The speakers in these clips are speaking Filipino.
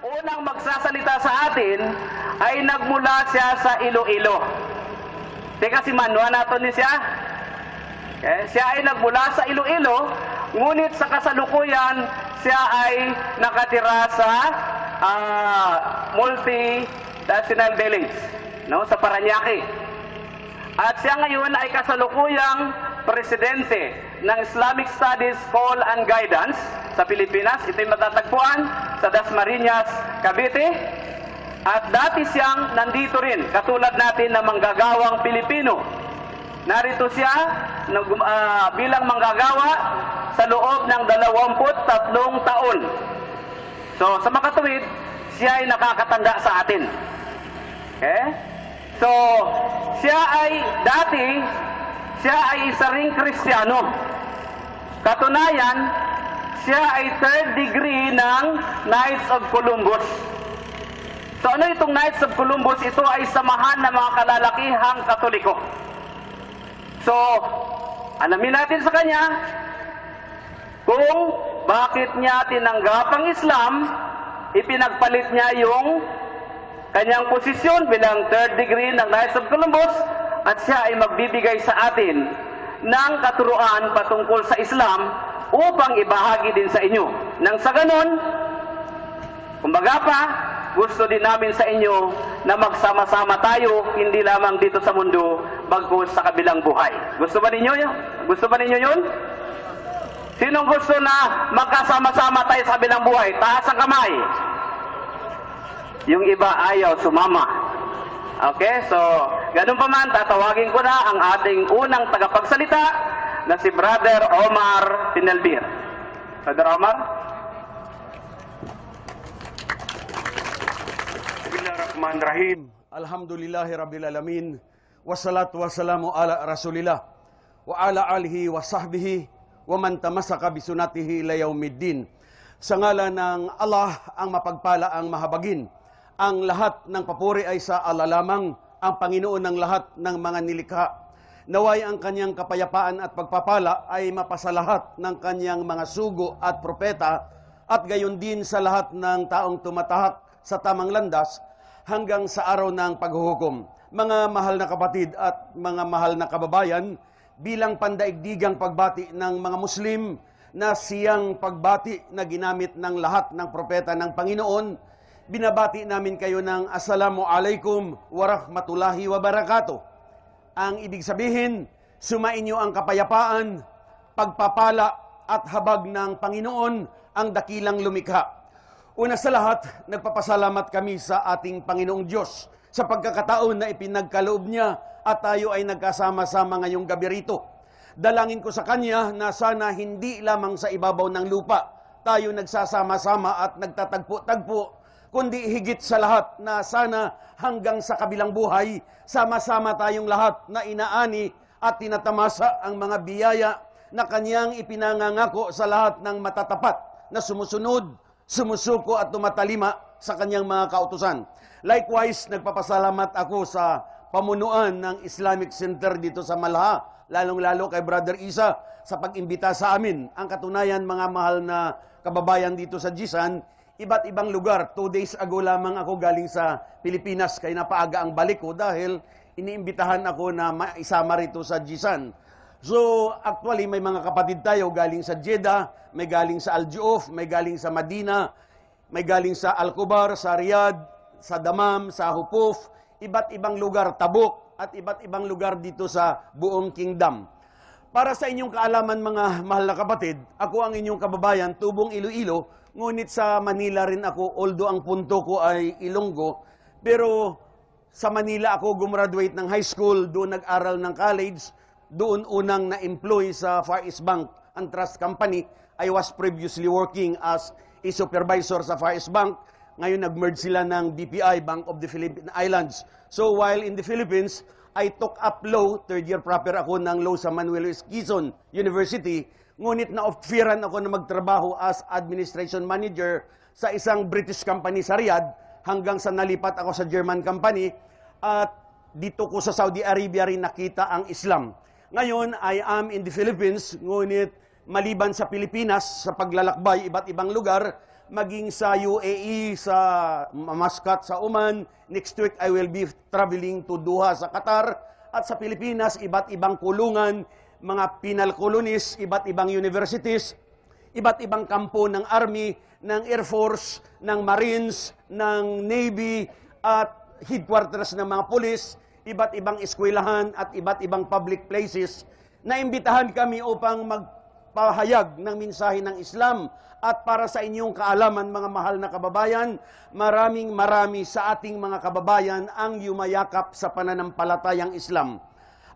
unang magsasalita sa atin ay nagmula siya sa Iloilo. Teka si Manwa nato ni siya. Okay? Siya ay nagmula sa Iloilo, ngunit sa kasalukuyan, siya ay nakatira sa ah, multi-national village, no? sa Paranaque. At siya ngayon ay kasalukuyang presidente ng Islamic Studies Call and Guidance sa Pilipinas. Ito'y matatagpuan sa Dasmariñas, Cavite. At dati siyang nandito rin, katulad natin na manggagawang Pilipino. Narito siya ah, bilang manggagawa sa loob ng 23 taon. So, sa makatuwid, siya ay nakakatanda sa atin. Okay? So, siya ay dati, siya ay isa ring Kristiyano. Katunayan, siya ay third degree ng Knights of Columbus. So ano itong Knights of Columbus? Ito ay samahan ng mga kalalakihang katoliko. So, alamin natin sa kanya kung bakit niya tinanggap ang Islam, ipinagpalit niya yung kanyang posisyon bilang third degree ng Knights of Columbus at siya ay magbibigay sa atin ng katuruan patungkol sa Islam upang ibahagi din sa inyo. Nang sa ganon, kumbaga pa, gusto din namin sa inyo na magsama-sama tayo, hindi lamang dito sa mundo, bagkus sa kabilang buhay. Gusto ba ninyo yun? Gusto ba ninyo yun? Sinong gusto na magkasama-sama tayo sa kabilang buhay? Taas ang kamay. Yung iba ayaw sumama. Okay, so ganun pa man, tatawagin ko na ang ating unang tagapagsalita na si Brother Omar Pinelbir. Brother Omar? Bismillahirrahmanirrahim. Alhamdulillahi rabbil alamin. Wassalatu wassalamu ala rasulillah wa ala alihi wa sahbihi wa man tamasaka bisunatihi ila yaumiddin. Sa ngalan ng Allah ang mapagpala ang mahabagin. Ang lahat ng papuri ay sa Allah lamang, ang Panginoon ng lahat ng mga nilikha. Naway ang kanyang kapayapaan at pagpapala ay mapasalahat ng kanyang mga sugo at propeta at gayon din sa lahat ng taong tumatahak sa tamang landas hanggang sa araw ng paghuhukom. Mga mahal na kapatid at mga mahal na kababayan, bilang pandaigdigang pagbati ng mga Muslim na siyang pagbati na ginamit ng lahat ng propeta ng Panginoon, binabati namin kayo ng Assalamu alaikum wa rahmatullahi wa barakatuh. Ang ibig sabihin, sumainyo ang kapayapaan, pagpapala at habag ng Panginoon ang dakilang lumikha. Una sa lahat, nagpapasalamat kami sa ating Panginoong Diyos sa pagkakataon na ipinagkaloob niya at tayo ay nagkasama-sama ngayong gabi rito. Dalangin ko sa Kanya na sana hindi lamang sa ibabaw ng lupa tayo nagsasama-sama at nagtatagpo-tagpo, kundi higit sa lahat na sana hanggang sa kabilang buhay, sama-sama tayong lahat na inaani at tinatamasa ang mga biyaya na Kanyang ipinangangako sa lahat ng matatapat na sumusunod sumusuko at tumatalima sa kanyang mga kautusan. Likewise, nagpapasalamat ako sa pamunuan ng Islamic Center dito sa Malha, lalong-lalo kay Brother Isa sa pag-imbita sa amin. Ang katunayan, mga mahal na kababayan dito sa Jisan, iba't ibang lugar. Two days ago lamang ako galing sa Pilipinas, kaya napaaga ang balik ko dahil iniimbitahan ako na maisama rito sa Jisan. So, actually, may mga kapatid tayo galing sa Jeddah, may galing sa Al-Juuf, may galing sa Madina, may galing sa Al-Kubar, sa Riyadh, sa Damam, sa Hupuf, iba't ibang lugar, Tabuk, at iba't ibang lugar dito sa buong kingdom. Para sa inyong kaalaman mga mahal na kapatid, ako ang inyong kababayan, Tubong Iloilo, ngunit sa Manila rin ako, although ang punto ko ay Ilonggo, pero sa Manila ako gumraduate ng high school, doon nag-aral ng college, doon unang na-employ sa Far East Bank and Trust Company. I was previously working as a supervisor sa Far East Bank. Ngayon nag-merge sila ng BPI, Bank of the Philippine Islands. So while in the Philippines, I took up law, third year proper ako ng law sa Manuel Luis Quezon University. Ngunit na-offeran ako na magtrabaho as administration manager sa isang British company sa Riyadh hanggang sa nalipat ako sa German company at dito ko sa Saudi Arabia rin nakita ang Islam. Ngayon, I am in the Philippines, ngunit maliban sa Pilipinas, sa paglalakbay, iba't ibang lugar, maging sa UAE, sa Muscat, sa Oman. Next week, I will be traveling to Doha sa Qatar. At sa Pilipinas, iba't ibang kulungan, mga penal colonies, iba't ibang universities, iba't ibang kampo ng Army, ng Air Force, ng Marines, ng Navy, at headquarters ng mga pulis, iba't ibang eskwelahan at iba't ibang public places na imbitahan kami upang magpahayag ng mensahe ng Islam at para sa inyong kaalaman mga mahal na kababayan, maraming marami sa ating mga kababayan ang yumayakap sa pananampalatayang Islam.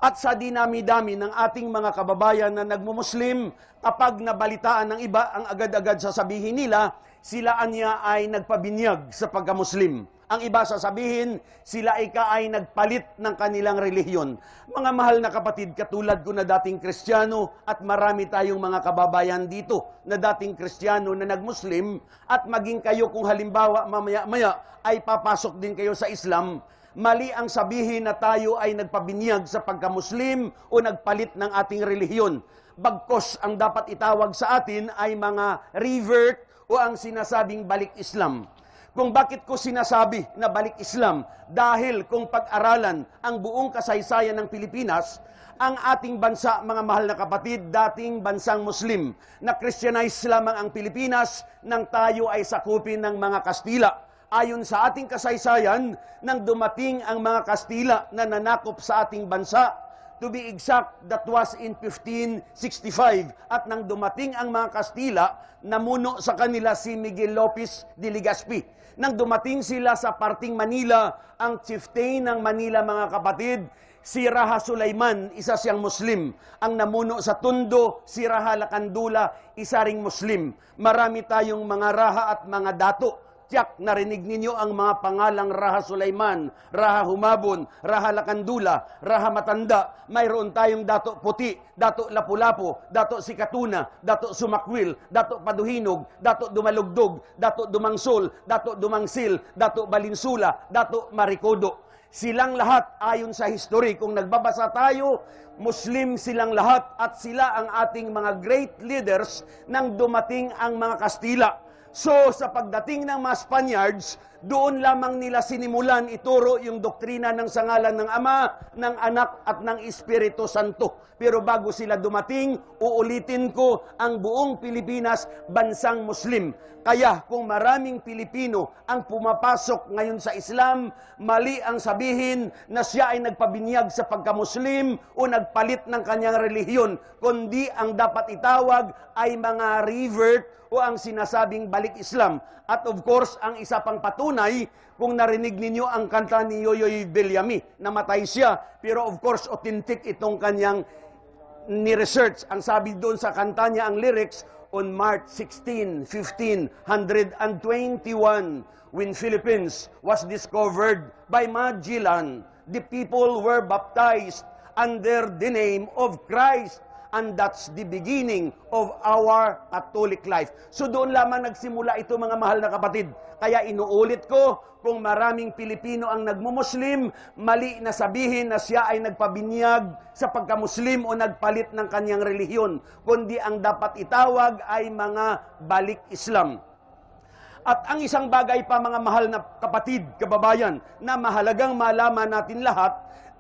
At sa dinami-dami ng ating mga kababayan na nagmumuslim, kapag nabalitaan ng iba, ang agad-agad sasabihin nila, sila anya ay nagpabinyag sa pagkamuslim. Ang iba sasabihin, sila ay nagpalit ng kanilang relihiyon. Mga mahal na kapatid, katulad ko na dating Kristiyano at marami tayong mga kababayan dito na dating Kristiyano na nagmuslim at maging kayo kung halimbawa mamaya-maya ay papasok din kayo sa Islam, mali ang sabihin na tayo ay nagpabinyag sa pagkamuslim o nagpalit ng ating relihiyon. Bagkos ang dapat itawag sa atin ay mga revert o ang sinasabing balik Islam. Kung bakit ko sinasabi na balik Islam, dahil kung pag-aralan ang buong kasaysayan ng Pilipinas, ang ating bansa, mga mahal na kapatid, dating bansang Muslim, na Christianize lamang ang Pilipinas nang tayo ay sakupin ng mga Kastila. Ayon sa ating kasaysayan, nang dumating ang mga Kastila na nanakop sa ating bansa, to be exact, that was in 1565. At nang dumating ang mga Kastila, namuno sa kanila si Miguel Lopez de Legazpi. Nang dumating sila sa parting Manila, ang chieftain ng Manila mga kapatid, si Raha Sulaiman, isa siyang Muslim. Ang namuno sa Tundo, si Raha Lakandula, isa ring Muslim. Marami tayong mga Raha at mga Dato tiyak narinig ninyo ang mga pangalang Raha Sulaiman, Raha Humabon, Raha Lakandula, Raha Matanda. Mayroon tayong Dato Puti, Dato Lapu-Lapu, Dato Sikatuna, Dato Sumakwil, Dato Paduhinog, Dato Dumalugdog, Dato Dumangsol, Dato Dumangsil, Dato Balinsula, Dato Marikodo. Silang lahat ayon sa history, kung nagbabasa tayo, Muslim silang lahat at sila ang ating mga great leaders nang dumating ang mga Kastila. So, sa pagdating ng mga Spaniards, doon lamang nila sinimulan ituro yung doktrina ng sangalan ng Ama, ng Anak at ng Espiritu Santo. Pero bago sila dumating, uulitin ko, ang buong Pilipinas, bansang Muslim. Kaya kung maraming Pilipino ang pumapasok ngayon sa Islam, mali ang sabihin na siya ay nagpabinyag sa pagka-Muslim o nagpalit ng kanyang relihiyon, kundi ang dapat itawag ay mga revert o ang sinasabing balik Islam. At of course, ang isa pang patunay, kung narinig ninyo ang kanta ni Yoyoy Villami, namatay siya, pero of course, authentic itong kanyang ni-research. Ang sabi doon sa kanta niya, ang lyrics, on March 16, 1521, when Philippines was discovered by Magellan, the people were baptized under the name of Christ and that's the beginning of our Catholic life. So doon lamang nagsimula ito mga mahal na kapatid. Kaya inuulit ko, kung maraming Pilipino ang nagmumuslim, mali na sabihin na siya ay nagpabinyag sa pagkamuslim o nagpalit ng kanyang relihiyon, kundi ang dapat itawag ay mga balik Islam. At ang isang bagay pa mga mahal na kapatid, kababayan, na mahalagang malaman natin lahat,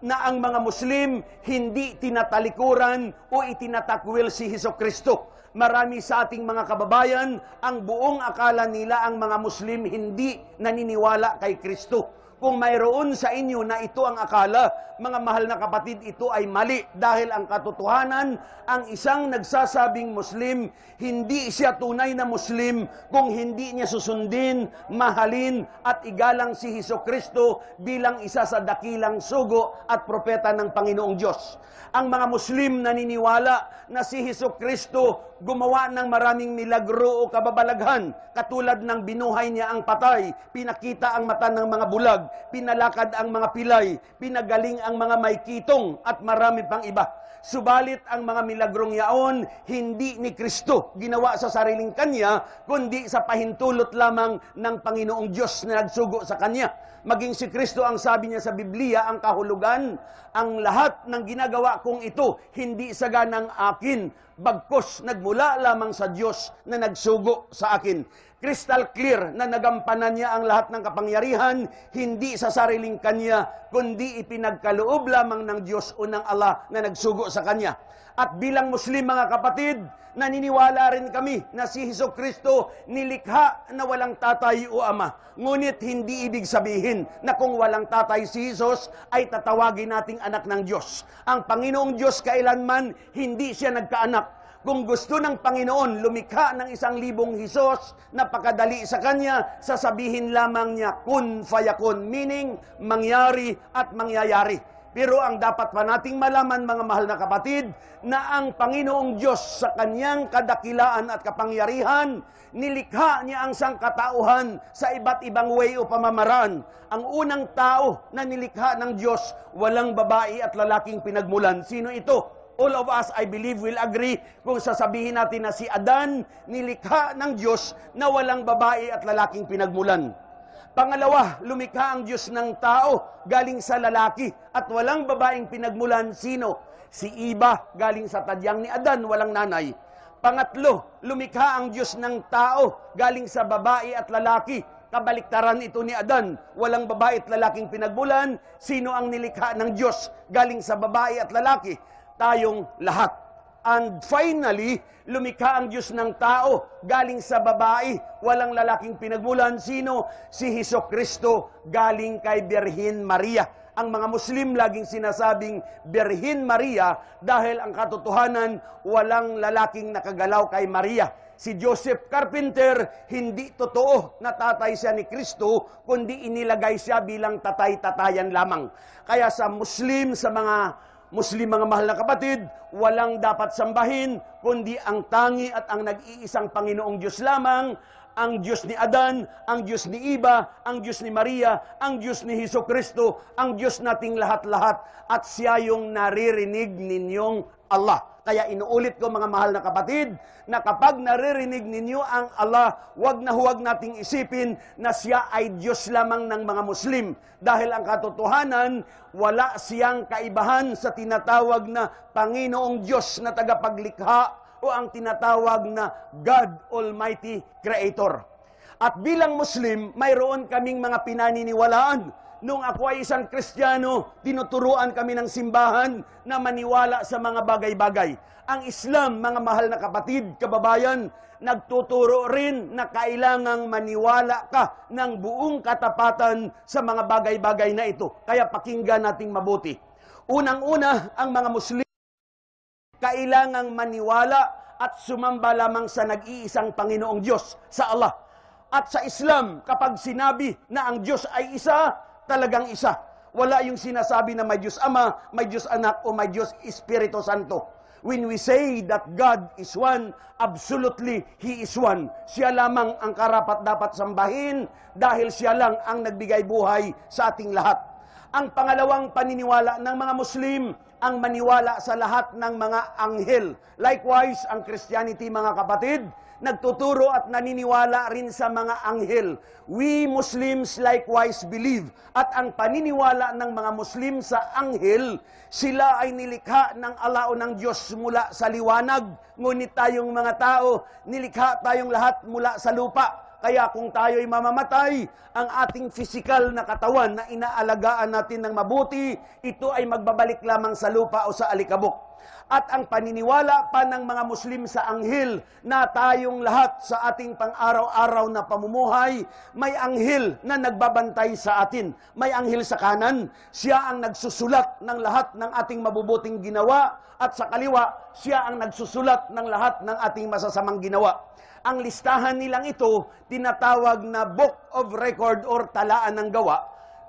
na ang mga Muslim hindi tinatalikuran o itinatakwil si Heso Kristo. Marami sa ating mga kababayan, ang buong akala nila ang mga Muslim hindi naniniwala kay Kristo. Kung mayroon sa inyo na ito ang akala, mga mahal na kapatid, ito ay mali dahil ang katotohanan, ang isang nagsasabing Muslim, hindi siya tunay na Muslim kung hindi niya susundin, mahalin at igalang si Heso Kristo bilang isa sa dakilang sugo at propeta ng Panginoong Diyos. Ang mga Muslim naniniwala na si Heso Kristo gumawa ng maraming milagro o kababalaghan, katulad ng binuhay niya ang patay, pinakita ang mata ng mga bulag, pinalakad ang mga pilay, pinagaling ang mga may kitong at marami pang iba. Subalit ang mga milagrong yaon, hindi ni Kristo ginawa sa sariling kanya, kundi sa pahintulot lamang ng Panginoong Diyos na nagsugo sa kanya. Maging si Kristo ang sabi niya sa Biblia, ang kahulugan, ang lahat ng ginagawa kong ito, hindi sa ganang akin, bagkos nagmula lamang sa Diyos na nagsugo sa akin. Crystal clear na nagampanan niya ang lahat ng kapangyarihan, hindi sa sariling kanya, kundi ipinagkaloob lamang ng Diyos o ng Allah na nagsugo sa kanya. At bilang Muslim mga kapatid, naniniwala rin kami na si Heso Kristo nilikha na walang tatay o ama. Ngunit hindi ibig sabihin na kung walang tatay si Jesus ay tatawagin nating anak ng Diyos. Ang Panginoong Diyos kailanman hindi siya nagkaanak kung gusto ng Panginoon lumikha ng isang libong hisos na pakadali sa Kanya, sasabihin lamang niya, kun fayakun, meaning mangyari at mangyayari. Pero ang dapat pa nating malaman mga mahal na kapatid, na ang Panginoong Diyos sa kanyang kadakilaan at kapangyarihan, nilikha niya ang sangkatauhan sa iba't ibang way o pamamaraan. Ang unang tao na nilikha ng Diyos, walang babae at lalaking pinagmulan. Sino ito? All of us, I believe, will agree kung sasabihin natin na si Adan nilikha ng Diyos na walang babae at lalaking pinagmulan. Pangalawa, lumikha ang Diyos ng tao galing sa lalaki at walang babaeng pinagmulan. Sino? Si Iba galing sa tadyang ni Adan, walang nanay. Pangatlo, lumikha ang Diyos ng tao galing sa babae at lalaki. Kabaliktaran ito ni Adan. Walang babae at lalaking pinagmulan. Sino ang nilikha ng Diyos galing sa babae at lalaki? Tayong lahat. And finally, lumikha ang Diyos ng tao galing sa babae, walang lalaking pinagmulan. Sino? Si Heso Kristo galing kay Birhin Maria. Ang mga Muslim laging sinasabing Birhin Maria dahil ang katotohanan walang lalaking nakagalaw kay Maria. Si Joseph Carpenter, hindi totoo na tatay siya ni Kristo, kundi inilagay siya bilang tatay-tatayan lamang. Kaya sa Muslim, sa mga Muslim mga mahal na kapatid, walang dapat sambahin, kundi ang tangi at ang nag-iisang Panginoong Diyos lamang, ang Diyos ni Adan, ang Diyos ni Iba, ang Diyos ni Maria, ang Diyos ni Heso Kristo, ang Diyos nating lahat-lahat, at siya yung naririnig ninyong Allah. Kaya inuulit ko mga mahal na kapatid, na kapag naririnig ninyo ang Allah, huwag na huwag nating isipin na siya ay Diyos lamang ng mga Muslim. Dahil ang katotohanan, wala siyang kaibahan sa tinatawag na Panginoong Diyos na tagapaglikha o ang tinatawag na God Almighty Creator. At bilang Muslim, mayroon kaming mga pinaniniwalaan Nung ako ay isang Kristiyano, tinuturuan kami ng simbahan na maniwala sa mga bagay-bagay. Ang Islam, mga mahal na kapatid, kababayan, nagtuturo rin na kailangang maniwala ka ng buong katapatan sa mga bagay-bagay na ito. Kaya pakinggan nating mabuti. Unang-una, ang mga Muslim, kailangang maniwala at sumamba lamang sa nag-iisang Panginoong Diyos, sa Allah. At sa Islam, kapag sinabi na ang Diyos ay isa, talagang isa. Wala yung sinasabi na may Diyos Ama, may Diyos Anak, o may Diyos Espiritu Santo. When we say that God is one, absolutely He is one. Siya lamang ang karapat dapat sambahin dahil siya lang ang nagbigay buhay sa ating lahat. Ang pangalawang paniniwala ng mga Muslim, ang maniwala sa lahat ng mga anghel. Likewise, ang Christianity, mga kapatid, nagtuturo at naniniwala rin sa mga anghel. We Muslims likewise believe at ang paniniwala ng mga Muslim sa anghel, sila ay nilikha ng Allah o ng Diyos mula sa liwanag, ngunit tayong mga tao, nilikha tayong lahat mula sa lupa. Kaya kung tayo'y mamamatay, ang ating physical na katawan na inaalagaan natin ng mabuti, ito ay magbabalik lamang sa lupa o sa alikabok at ang paniniwala pa ng mga Muslim sa anghel na tayong lahat sa ating pang-araw-araw na pamumuhay, may anghel na nagbabantay sa atin. May anghel sa kanan, siya ang nagsusulat ng lahat ng ating mabubuting ginawa at sa kaliwa, siya ang nagsusulat ng lahat ng ating masasamang ginawa. Ang listahan nilang ito, tinatawag na Book of Record or Talaan ng Gawa,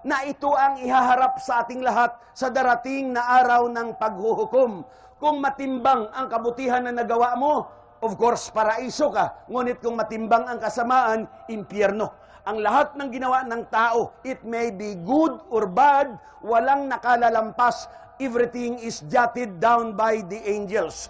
na ito ang ihaharap sa ating lahat sa darating na araw ng paghuhukom kung matimbang ang kabutihan na nagawa mo, of course, paraiso ka. Ngunit kung matimbang ang kasamaan, impyerno. Ang lahat ng ginawa ng tao, it may be good or bad, walang nakalalampas. Everything is jotted down by the angels.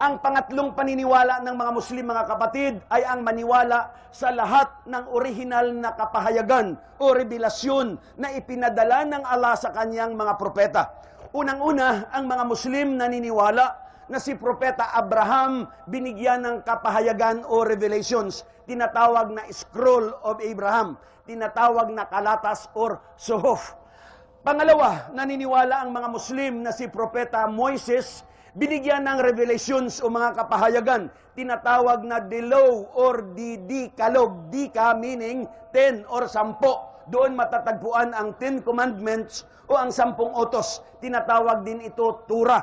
Ang pangatlong paniniwala ng mga Muslim, mga kapatid, ay ang maniwala sa lahat ng original na kapahayagan o revelasyon na ipinadala ng Allah sa kanyang mga propeta. Unang-una, ang mga Muslim naniniwala na si Propeta Abraham binigyan ng kapahayagan o revelations, tinatawag na scroll of Abraham, tinatawag na kalatas or suhof. Pangalawa, naniniwala ang mga Muslim na si Propeta Moises binigyan ng revelations o mga kapahayagan, tinatawag na Delaw or di Decalogue, Dika meaning 10 or 10. Doon matatagpuan ang Ten Commandments o ang sampung utos. Tinatawag din ito Tura.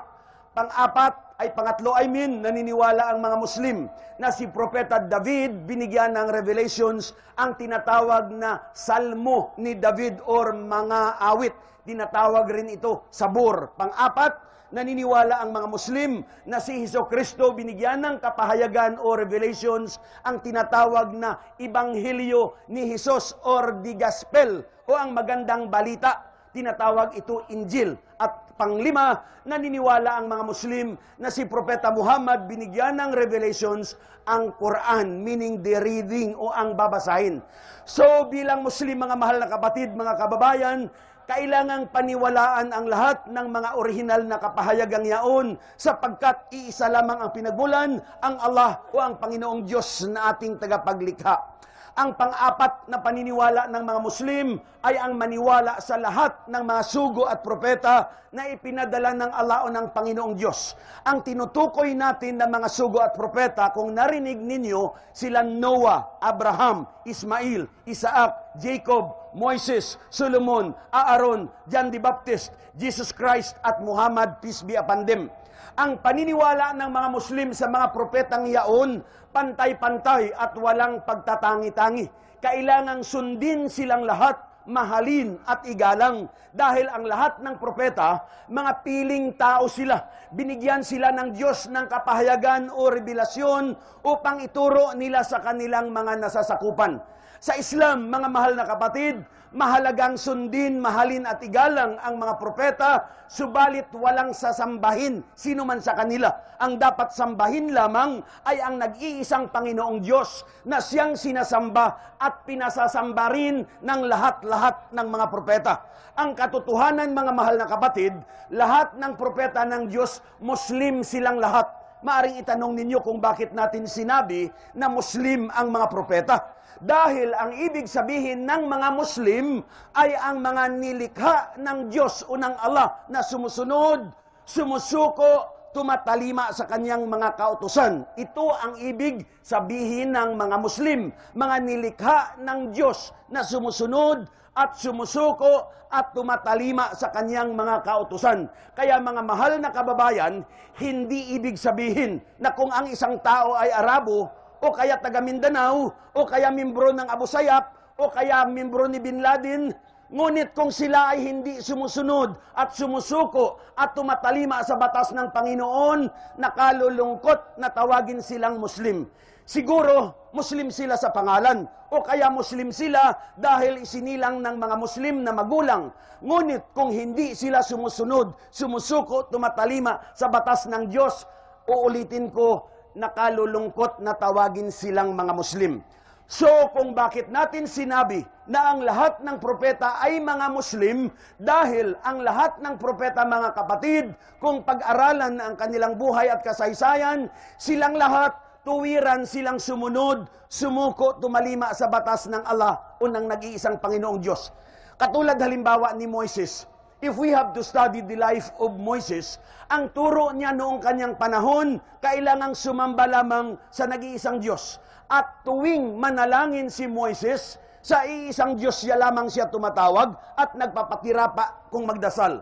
Pang-apat ay pangatlo I mean, naniniwala ang mga Muslim na si Propeta David binigyan ng revelations ang tinatawag na Salmo ni David or mga awit. Tinatawag rin ito Sabur. Pang-apat, naniniwala ang mga Muslim na si Heso Kristo binigyan ng kapahayagan o revelations ang tinatawag na Ebanghelyo ni Jesus or the Gospel o ang magandang balita. Tinatawag ito Injil. At panglima, naniniwala ang mga Muslim na si Propeta Muhammad binigyan ng revelations ang Quran, meaning the reading o ang babasahin. So bilang Muslim, mga mahal na kapatid, mga kababayan, kailangang paniwalaan ang lahat ng mga orihinal na kapahayagang yaon sapagkat iisa lamang ang pinagmulan, ang Allah o ang Panginoong Diyos na ating tagapaglikha. Ang pang-apat na paniniwala ng mga Muslim ay ang maniwala sa lahat ng mga sugo at propeta na ipinadala ng Allah o ng Panginoong Diyos. Ang tinutukoy natin ng mga sugo at propeta, kung narinig ninyo, sila Noah, Abraham, Ismail, Isaac, Jacob, Moises, Solomon, Aaron, John the Baptist, Jesus Christ at Muhammad, peace be upon them ang paniniwala ng mga Muslim sa mga propetang yaon, pantay-pantay at walang pagtatangi-tangi. Kailangang sundin silang lahat, mahalin at igalang. Dahil ang lahat ng propeta, mga piling tao sila. Binigyan sila ng Diyos ng kapahayagan o revelasyon upang ituro nila sa kanilang mga nasasakupan. Sa Islam, mga mahal na kapatid, mahalagang sundin, mahalin at igalang ang mga propeta, subalit walang sasambahin sino man sa kanila. Ang dapat sambahin lamang ay ang nag-iisang Panginoong Diyos na siyang sinasamba at pinasasamba rin ng lahat-lahat ng mga propeta. Ang katotohanan, mga mahal na kapatid, lahat ng propeta ng Diyos, Muslim silang lahat. Maaring itanong ninyo kung bakit natin sinabi na Muslim ang mga propeta. Dahil ang ibig sabihin ng mga Muslim ay ang mga nilikha ng Diyos o ng Allah na sumusunod, sumusuko, tumatalima sa kanyang mga kautusan. Ito ang ibig sabihin ng mga Muslim, mga nilikha ng Diyos na sumusunod at sumusuko at tumatalima sa kanyang mga kautusan. Kaya mga mahal na kababayan, hindi ibig sabihin na kung ang isang tao ay Arabo, o kaya taga Mindanao, o kaya membro ng Abu Sayyaf, o kaya membro ni Bin Laden, ngunit kung sila ay hindi sumusunod at sumusuko at tumatalima sa batas ng Panginoon, nakalulungkot na tawagin silang Muslim. Siguro, Muslim sila sa pangalan, o kaya Muslim sila dahil isinilang ng mga Muslim na magulang. Ngunit kung hindi sila sumusunod, sumusuko, tumatalima sa batas ng Diyos, uulitin ko, nakalulungkot na tawagin silang mga Muslim. So kung bakit natin sinabi na ang lahat ng propeta ay mga Muslim dahil ang lahat ng propeta mga kapatid, kung pag-aralan ang kanilang buhay at kasaysayan, silang lahat tuwiran silang sumunod, sumuko, tumalima sa batas ng Allah o ng nag-iisang Panginoong Diyos. Katulad halimbawa ni Moises, If we have to study the life of Moises, ang turo niya noong kanyang panahon, kailangang sumamba lamang sa nag-iisang Diyos. At tuwing manalangin si Moises, sa iisang Diyos siya lamang siya tumatawag at nagpapakirapa kung magdasal.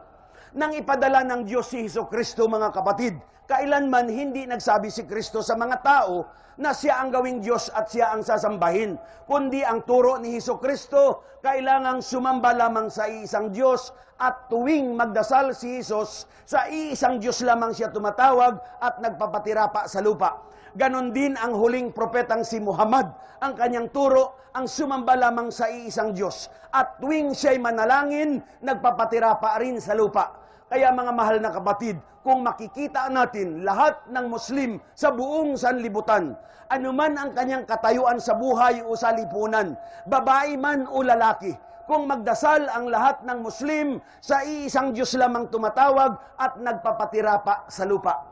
Nang ipadala ng Diyos si Heso Kristo, mga kapatid, kailanman hindi nagsabi si Kristo sa mga tao na siya ang gawing Diyos at siya ang sasambahin, kundi ang turo ni Heso Kristo, kailangang sumamba lamang sa iisang Diyos at tuwing magdasal si Jesus, sa iisang Diyos lamang siya tumatawag at nagpapatirapa sa lupa. Ganon din ang huling propetang si Muhammad. Ang kanyang turo, ang sumamba lamang sa iisang Diyos. At tuwing siya'y manalangin, nagpapatira pa rin sa lupa. Kaya mga mahal na kapatid, kung makikita natin lahat ng Muslim sa buong sanlibutan, anuman ang kanyang katayuan sa buhay o sa lipunan, babae man o lalaki, kung magdasal ang lahat ng Muslim, sa iisang Diyos lamang tumatawag at nagpapatira pa sa lupa.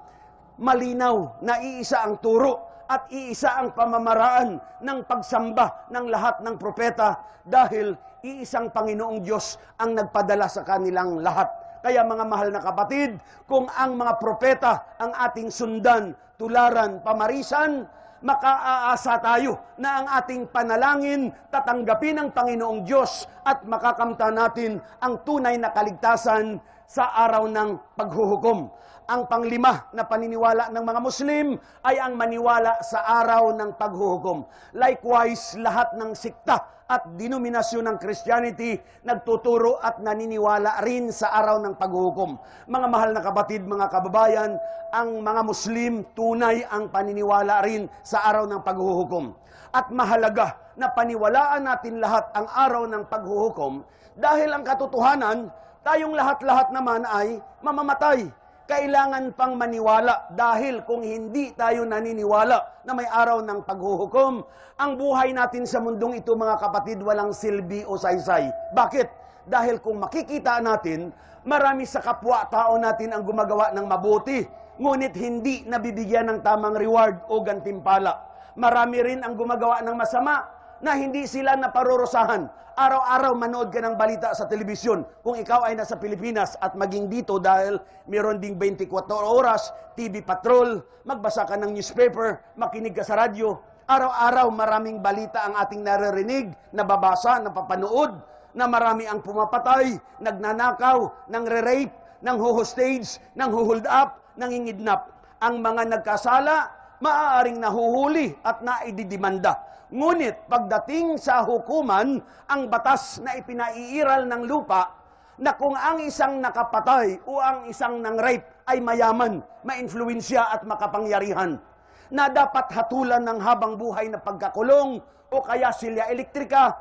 malinaw na iisa ang turo at iisa ang pamamaraan ng pagsamba ng lahat ng propeta dahil iisang Panginoong Diyos ang nagpadala sa kanilang lahat. Kaya mga mahal na kapatid, kung ang mga propeta ang ating sundan, tularan, pamarisan, makaaasa tayo na ang ating panalangin tatanggapin ng Panginoong Diyos at makakamta natin ang tunay na kaligtasan sa araw ng paghuhukom. Ang panglima na paniniwala ng mga Muslim ay ang maniwala sa araw ng paghuhukom. Likewise, lahat ng sikta at denominasyon ng Christianity nagtuturo at naniniwala rin sa araw ng paghuhukom. Mga mahal na kapatid, mga kababayan, ang mga Muslim tunay ang paniniwala rin sa araw ng paghuhukom. At mahalaga na paniwalaan natin lahat ang araw ng paghuhukom dahil ang katotohanan, tayong lahat-lahat naman ay mamamatay kailangan pang maniwala dahil kung hindi tayo naniniwala na may araw ng paghuhukom, ang buhay natin sa mundong ito mga kapatid walang silbi o saysay. Bakit? Dahil kung makikita natin, marami sa kapwa-tao natin ang gumagawa ng mabuti, ngunit hindi nabibigyan ng tamang reward o gantimpala. Marami rin ang gumagawa ng masama na hindi sila naparurusahan. Araw-araw manood ka ng balita sa telebisyon kung ikaw ay nasa Pilipinas at maging dito dahil meron ding 24 oras, TV patrol, magbasa ka ng newspaper, makinig ka sa radyo. Araw-araw maraming balita ang ating naririnig, nababasa, napapanood, na marami ang pumapatay, nagnanakaw, nang re-rape, nang huhostage, nang huhold up, nangingidnap. Ang mga nagkasala, maaaring nahuhuli at naididimanda. Ngunit pagdating sa hukuman, ang batas na ipinaiiral ng lupa na kung ang isang nakapatay o ang isang nang rape ay mayaman, mainfluensya at makapangyarihan, na dapat hatulan ng habang buhay na pagkakulong o kaya silya elektrika,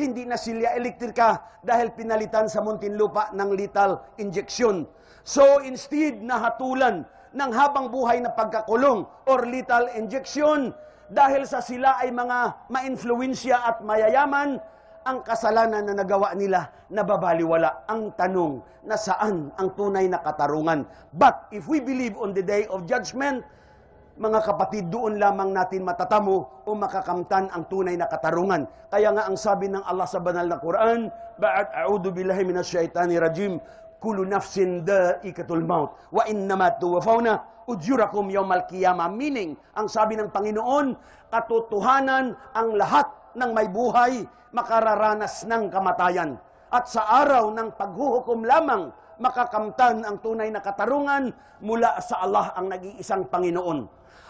hindi na silya elektrika dahil pinalitan sa Muntinlupa ng lethal injection. So instead na hatulan ng habang buhay na pagkakulong or lethal injection, dahil sa sila ay mga ma-influensya at mayayaman, ang kasalanan na nagawa nila nababaliwala. Ang tanong, nasaan ang tunay na katarungan? But if we believe on the day of judgment, mga kapatid, doon lamang natin matatamo o makakamtan ang tunay na katarungan. Kaya nga ang sabi ng Allah sa banal na Quran, Ba'at a'udhu billahi minas syaitani rajim, Kulu nafsin da'ikatul maut, wa innama tuwafawna ujurakum yawmal qiyamah. Meaning, ang sabi ng Panginoon, katotohanan ang lahat ng may buhay makararanas ng kamatayan. At sa araw ng paghuhukom lamang, makakamtan ang tunay na katarungan mula sa Allah ang nag-iisang Panginoon.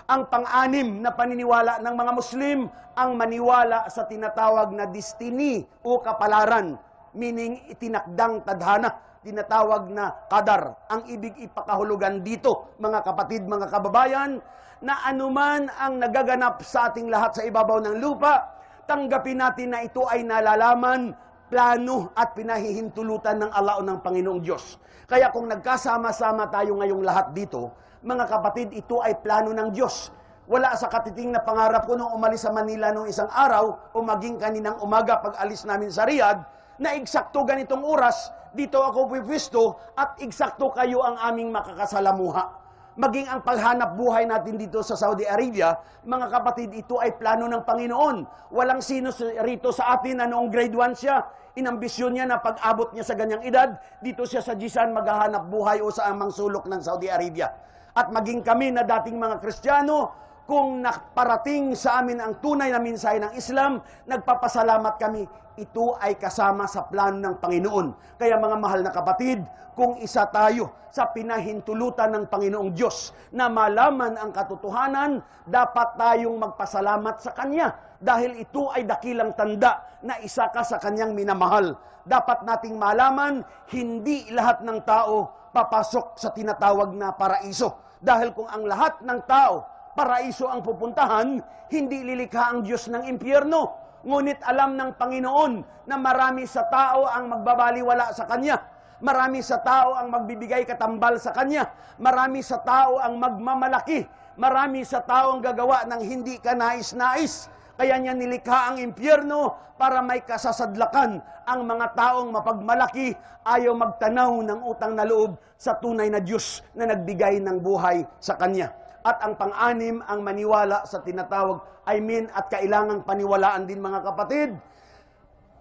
Ang pang-anim na paniniwala ng mga Muslim ang maniwala sa tinatawag na destiny o kapalaran, meaning itinakdang tadhana tinatawag na kadar. Ang ibig ipakahulugan dito, mga kapatid, mga kababayan, na anuman ang nagaganap sa ating lahat sa ibabaw ng lupa, tanggapin natin na ito ay nalalaman, plano at pinahihintulutan ng Allah o ng Panginoong Diyos. Kaya kung nagkasama-sama tayo ngayong lahat dito, mga kapatid, ito ay plano ng Diyos. Wala sa katiting na pangarap ko nung umalis sa Manila nung isang araw o maging kaninang umaga pag alis namin sa Riyadh, na eksakto ganitong oras, dito ako pipwisto at eksakto kayo ang aming makakasalamuha. Maging ang paghanap buhay natin dito sa Saudi Arabia, mga kapatid, ito ay plano ng Panginoon. Walang sino rito sa atin na noong grade 1 siya, inambisyon niya na pag-abot niya sa ganyang edad, dito siya sa Jisan maghahanap buhay o sa amang sulok ng Saudi Arabia. At maging kami na dating mga Kristiyano, kung nakparating sa amin ang tunay na mensahe ng Islam, nagpapasalamat kami. Ito ay kasama sa plano ng Panginoon. Kaya mga mahal na kapatid, kung isa tayo sa pinahintulutan ng Panginoong Diyos na malaman ang katotohanan, dapat tayong magpasalamat sa Kanya dahil ito ay dakilang tanda na isa ka sa Kanyang minamahal. Dapat nating malaman, hindi lahat ng tao papasok sa tinatawag na paraiso. Dahil kung ang lahat ng tao paraiso ang pupuntahan, hindi lilikha ang Diyos ng impyerno. Ngunit alam ng Panginoon na marami sa tao ang magbabaliwala sa Kanya. Marami sa tao ang magbibigay katambal sa Kanya. Marami sa tao ang magmamalaki. Marami sa tao ang gagawa ng hindi ka nais-nais. Kaya niya nilikha ang impyerno para may kasasadlakan ang mga taong mapagmalaki ayaw magtanaw ng utang na loob sa tunay na Diyos na nagbigay ng buhay sa Kanya. At ang pang-anim, ang maniwala sa tinatawag, I mean, at kailangang paniwalaan din mga kapatid,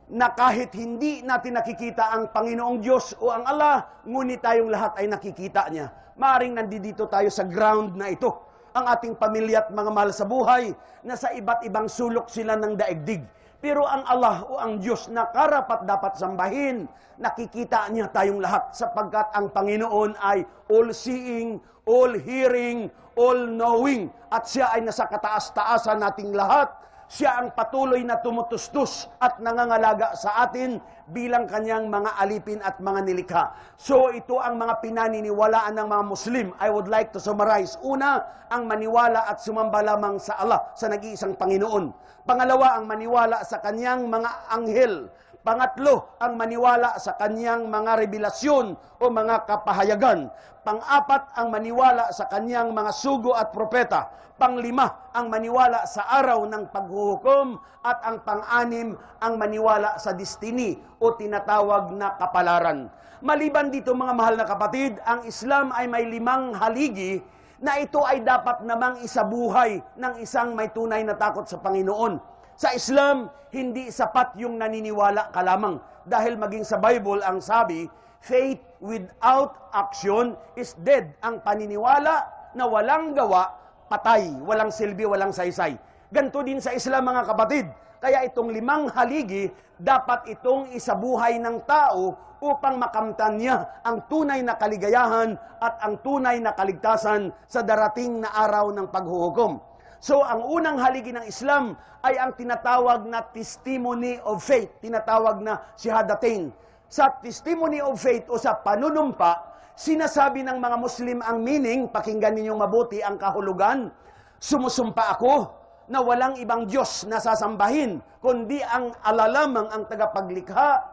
na kahit hindi natin nakikita ang Panginoong Diyos o ang Allah, ngunit tayong lahat ay nakikita niya. Maaring nandito tayo sa ground na ito. Ang ating pamilya at mga mahal sa buhay na sa iba't ibang sulok sila ng daigdig. Pero ang Allah o ang Diyos na karapat dapat sambahin, nakikita niya tayong lahat sapagkat ang Panginoon ay all-seeing, all-hearing, all-knowing. At siya ay nasa kataas-taasan nating lahat. Siya ang patuloy na tumutustos at nangangalaga sa atin bilang kanyang mga alipin at mga nilikha. So ito ang mga pinaniniwalaan ng mga Muslim. I would like to summarize. Una, ang maniwala at sumamba lamang sa Allah, sa nag-iisang Panginoon. Pangalawa, ang maniwala sa kanyang mga anghel. Pangatlo, ang maniwala sa kanyang mga revelasyon o mga kapahayagan. Pang-apat, ang maniwala sa kanyang mga sugo at propeta. Panglima, ang maniwala sa araw ng paghuhukom. At ang pang-anim, ang maniwala sa destiny o tinatawag na kapalaran. Maliban dito mga mahal na kapatid, ang Islam ay may limang haligi na ito ay dapat namang isabuhay ng isang may tunay na takot sa Panginoon. Sa Islam, hindi sapat yung naniniwala ka lamang. Dahil maging sa Bible ang sabi, faith without action is dead. Ang paniniwala na walang gawa, patay, walang silbi, walang saysay. Ganto din sa Islam mga kapatid. Kaya itong limang haligi, dapat itong isabuhay ng tao upang makamtan niya ang tunay na kaligayahan at ang tunay na kaligtasan sa darating na araw ng paghuhukom. So, ang unang haligi ng Islam ay ang tinatawag na testimony of faith, tinatawag na shahadatain. Sa testimony of faith o sa panunumpa, sinasabi ng mga Muslim ang meaning, pakinggan ninyong mabuti ang kahulugan, sumusumpa ako na walang ibang Diyos na sasambahin, kundi ang alalamang ang tagapaglikha.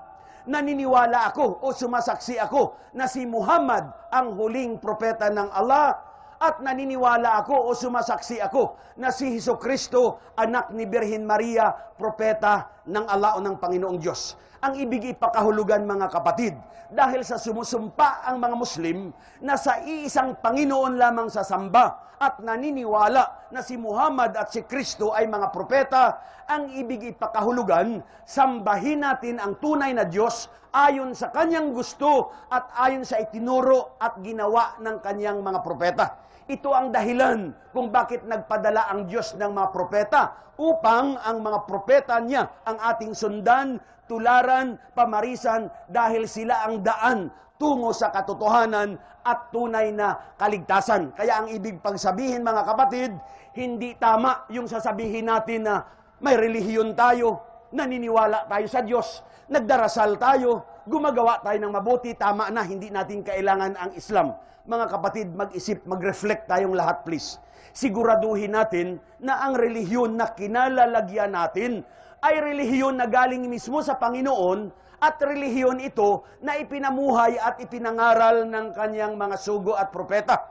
Naniniwala ako o sumasaksi ako na si Muhammad ang huling propeta ng Allah at naniniwala ako o sumasaksi ako na si Heso Kristo, anak ni Birhen Maria, propeta ng Allah o ng Panginoong Diyos. Ang ibig ipakahulugan mga kapatid, dahil sa sumusumpa ang mga Muslim na sa iisang Panginoon lamang sa samba at naniniwala na si Muhammad at si Kristo ay mga propeta, ang ibig ipakahulugan, sambahin natin ang tunay na Diyos ayon sa kanyang gusto at ayon sa itinuro at ginawa ng kanyang mga propeta. Ito ang dahilan kung bakit nagpadala ang Diyos ng mga propeta upang ang mga propeta niya ang ating sundan, tularan, pamarisan dahil sila ang daan tungo sa katotohanan at tunay na kaligtasan. Kaya ang ibig pagsabihin mga kapatid, hindi tama yung sasabihin natin na may relihiyon tayo, naniniwala tayo sa Diyos, nagdarasal tayo, gumagawa tayo ng mabuti, tama na, hindi natin kailangan ang Islam. Mga kapatid, mag-isip, mag-reflect tayong lahat please. Siguraduhin natin na ang relihiyon na kinalalagyan natin ay relihiyon na galing mismo sa Panginoon at relihiyon ito na ipinamuhay at ipinangaral ng kanyang mga sugo at propeta.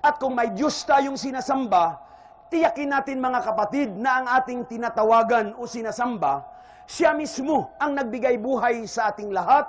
At kung may Diyos tayong sinasamba, tiyakin natin mga kapatid na ang ating tinatawagan o sinasamba, siya mismo ang nagbigay buhay sa ating lahat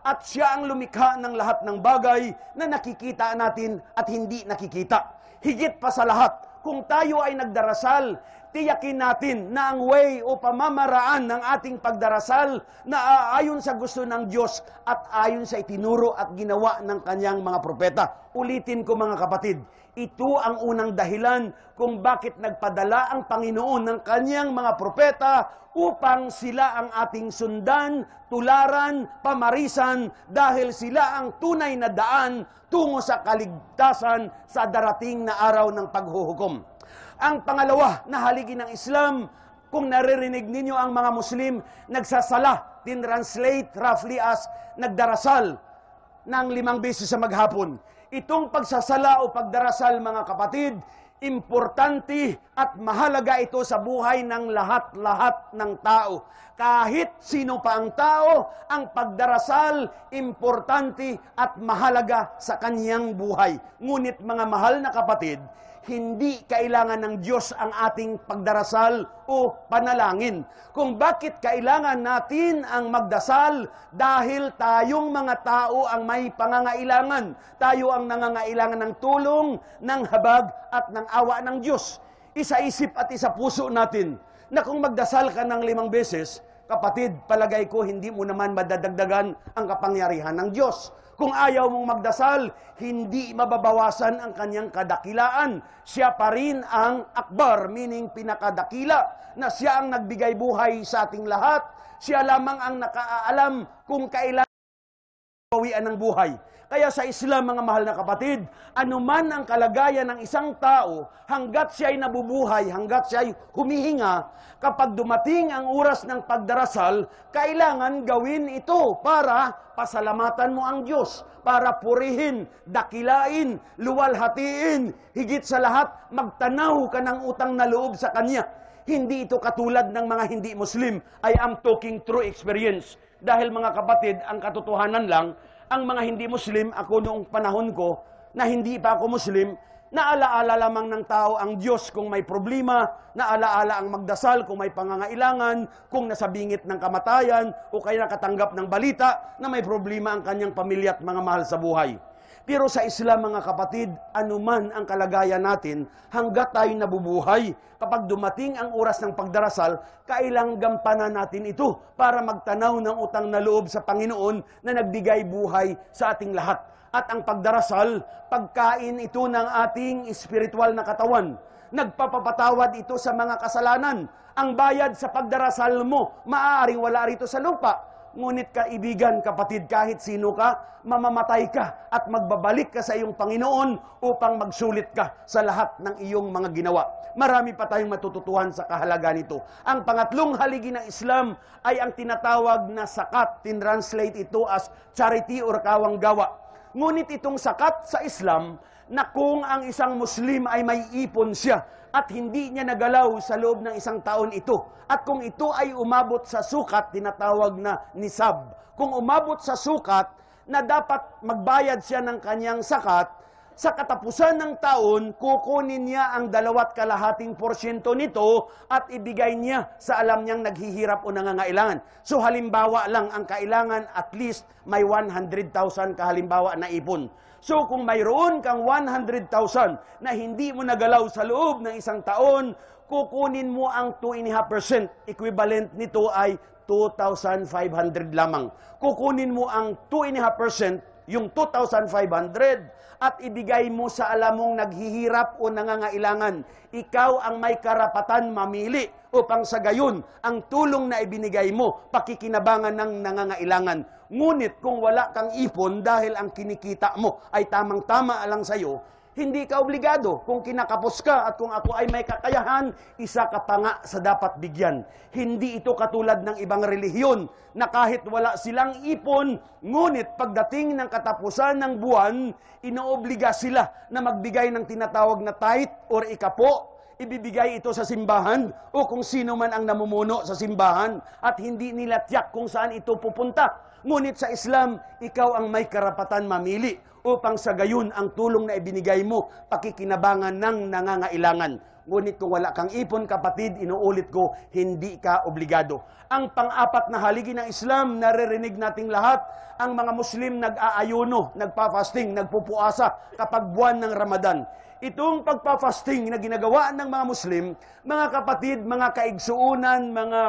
at siya ang lumikha ng lahat ng bagay na nakikita natin at hindi nakikita. Higit pa sa lahat, kung tayo ay nagdarasal, tiyakin natin na ang way o pamamaraan ng ating pagdarasal na ayon sa gusto ng Diyos at ayon sa itinuro at ginawa ng kanyang mga propeta. Ulitin ko mga kapatid, ito ang unang dahilan kung bakit nagpadala ang Panginoon ng kanyang mga propeta upang sila ang ating sundan, tularan, pamarisan dahil sila ang tunay na daan tungo sa kaligtasan sa darating na araw ng paghuhukom. Ang pangalawa na haligi ng Islam, kung naririnig ninyo ang mga Muslim, nagsasala, tinranslate roughly as nagdarasal ng limang beses sa maghapon. Itong pagsasala o pagdarasal mga kapatid, importante at mahalaga ito sa buhay ng lahat-lahat ng tao. Kahit sino pa ang tao, ang pagdarasal importante at mahalaga sa kanyang buhay. Ngunit mga mahal na kapatid, hindi kailangan ng Diyos ang ating pagdarasal o panalangin. Kung bakit kailangan natin ang magdasal dahil tayong mga tao ang may pangangailangan. Tayo ang nangangailangan ng tulong, ng habag at ng awa ng Diyos. Isa-isip at isa puso natin na kung magdasal ka ng limang beses, kapatid, palagay ko hindi mo naman madadagdagan ang kapangyarihan ng Diyos. Kung ayaw mong magdasal, hindi mababawasan ang kanyang kadakilaan. Siya pa rin ang akbar, meaning pinakadakila, na siya ang nagbigay buhay sa ating lahat. Siya lamang ang nakaalam kung kailan kawian ng buhay. Kaya sa Islam, mga mahal na kapatid, anuman ang kalagayan ng isang tao, hanggat siya ay nabubuhay, hanggat siya ay humihinga, kapag dumating ang oras ng pagdarasal, kailangan gawin ito para pasalamatan mo ang Diyos, para purihin, dakilain, luwalhatiin, higit sa lahat, magtanaw ka ng utang na loob sa Kanya. Hindi ito katulad ng mga hindi Muslim. I am talking through experience. Dahil mga kapatid, ang katotohanan lang, ang mga hindi Muslim, ako noong panahon ko, na hindi pa ako Muslim, naalaala lamang ng tao ang Diyos kung may problema, naalaala ang magdasal kung may pangangailangan, kung nasa bingit ng kamatayan, o kaya nakatanggap ng balita na may problema ang kanyang pamilya at mga mahal sa buhay. Pero sa Islam, mga kapatid, anuman ang kalagayan natin, hanggat tayo nabubuhay, kapag dumating ang oras ng pagdarasal, kailang gampanan natin ito para magtanaw ng utang na loob sa Panginoon na nagbigay buhay sa ating lahat. At ang pagdarasal, pagkain ito ng ating espiritual na katawan. Nagpapapatawad ito sa mga kasalanan. Ang bayad sa pagdarasal mo, maaaring wala rito sa lupa Ngunit kaibigan, kapatid, kahit sino ka, mamamatay ka at magbabalik ka sa iyong Panginoon upang magsulit ka sa lahat ng iyong mga ginawa. Marami pa tayong matututuhan sa kahalaga nito. Ang pangatlong haligi ng Islam ay ang tinatawag na sakat. Tinranslate ito as charity or kawang gawa. Ngunit itong sakat sa Islam, na kung ang isang Muslim ay may ipon siya at hindi niya nagalaw sa loob ng isang taon ito, at kung ito ay umabot sa sukat, tinatawag na nisab, kung umabot sa sukat na dapat magbayad siya ng kanyang sakat, sa katapusan ng taon, kukunin niya ang dalawat kalahating porsyento nito at ibigay niya sa alam niyang naghihirap o nangangailangan. So halimbawa lang, ang kailangan at least may 100,000 kahalimbawa na ipon. So kung mayroon kang 100,000 na hindi mo nagalaw sa loob ng isang taon, kukunin mo ang 2.5%. Equivalent nito ay 2,500 lamang. Kukunin mo ang 2.5%, yung 2,500, at ibigay mo sa alam mong naghihirap o nangangailangan. Ikaw ang may karapatan mamili upang sa gayon ang tulong na ibinigay mo pakikinabangan ng nangangailangan. Ngunit kung wala kang ipon dahil ang kinikita mo ay tamang-tama lang sa iyo, hindi ka obligado. Kung kinakapos ka at kung ako ay may kakayahan, isa ka pa nga sa dapat bigyan. Hindi ito katulad ng ibang relihiyon na kahit wala silang ipon, ngunit pagdating ng katapusan ng buwan, inoobliga sila na magbigay ng tinatawag na tithe or ikapo ibibigay ito sa simbahan o kung sino man ang namumuno sa simbahan at hindi nila tiyak kung saan ito pupunta. Ngunit sa Islam, ikaw ang may karapatan mamili upang sa gayon ang tulong na ibinigay mo pakikinabangan ng nangangailangan. Ngunit kung wala kang ipon, kapatid, inuulit ko, hindi ka obligado. Ang pang-apat na haligi ng Islam, naririnig nating lahat, ang mga Muslim nag-aayuno, nagpa-fasting, nagpupuasa kapag buwan ng Ramadan. Itong pagpa-fasting na ginagawa ng mga Muslim, mga kapatid, mga kaigsuunan, mga